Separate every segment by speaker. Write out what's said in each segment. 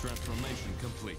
Speaker 1: Transformation complete.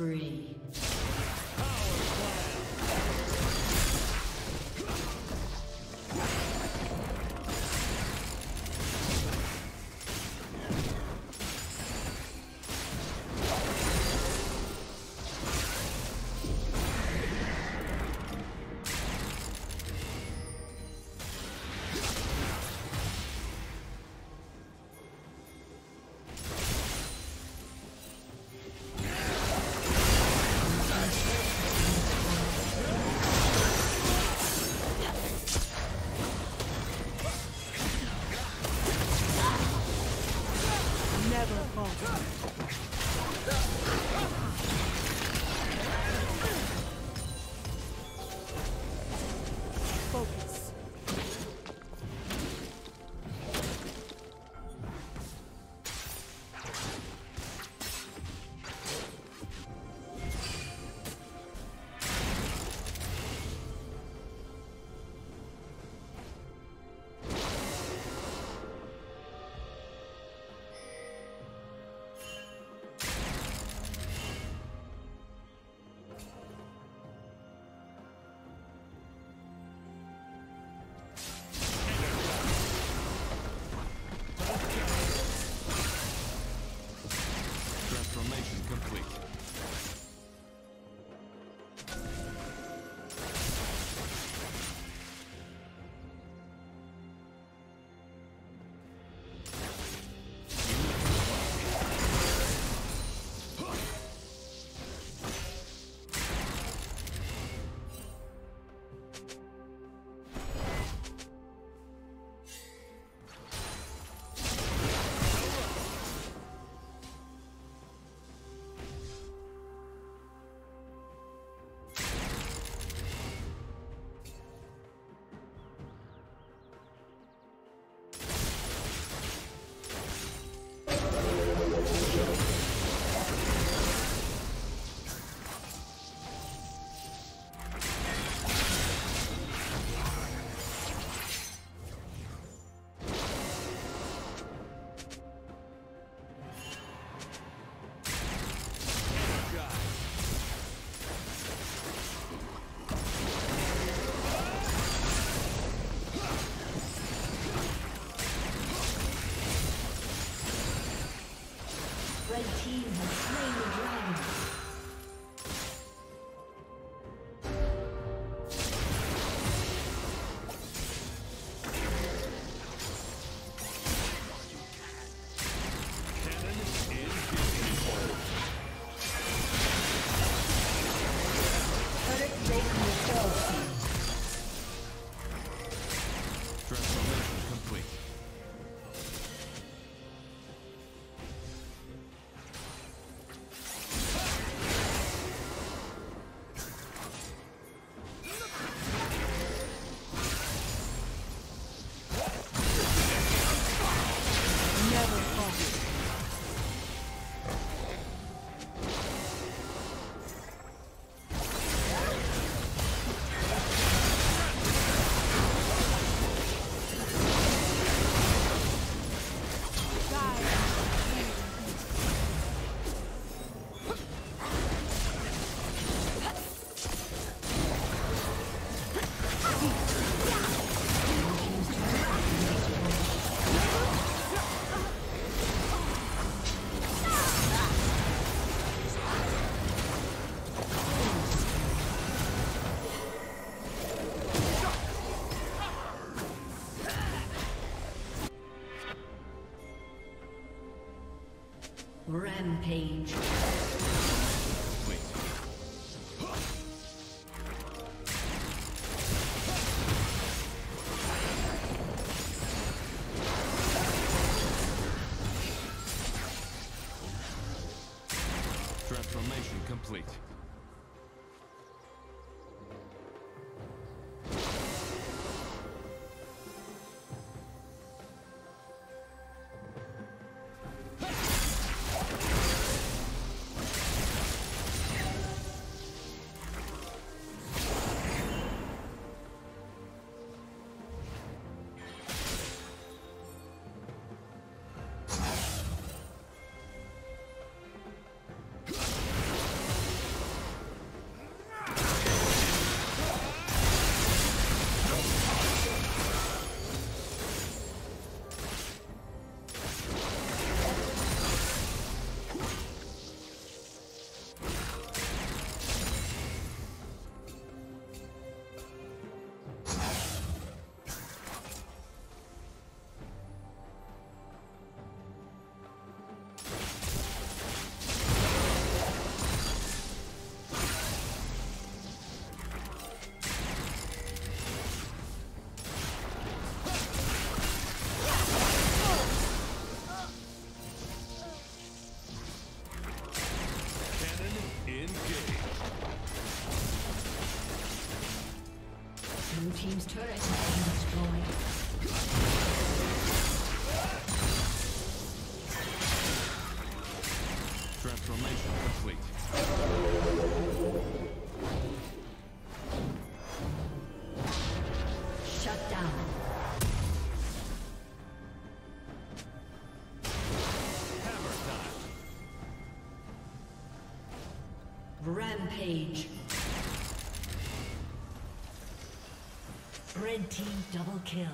Speaker 2: Killing Rampage. Red team double kill.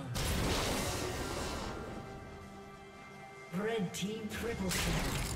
Speaker 2: Red team triple kill.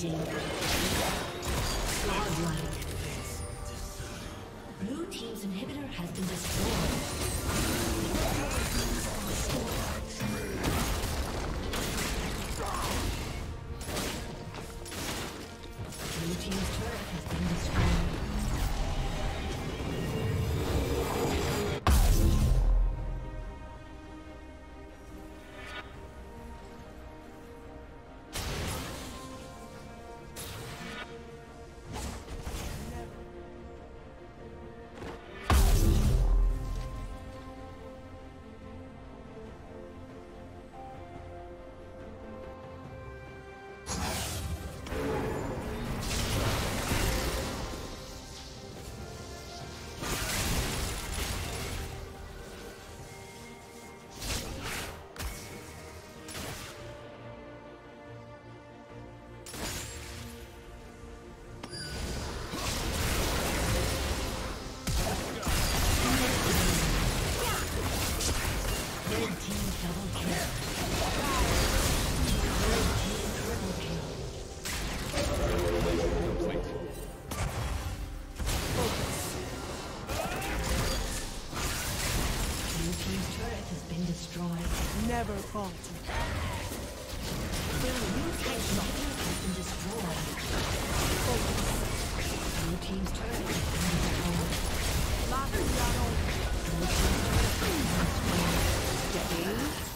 Speaker 1: dominating. Godlike.
Speaker 2: Blue team's inhibitor has been destroyed. never faltered. Their new headlock has been destroyed. Focus. Blue team's turret has been destroyed. Team's turret. Decades.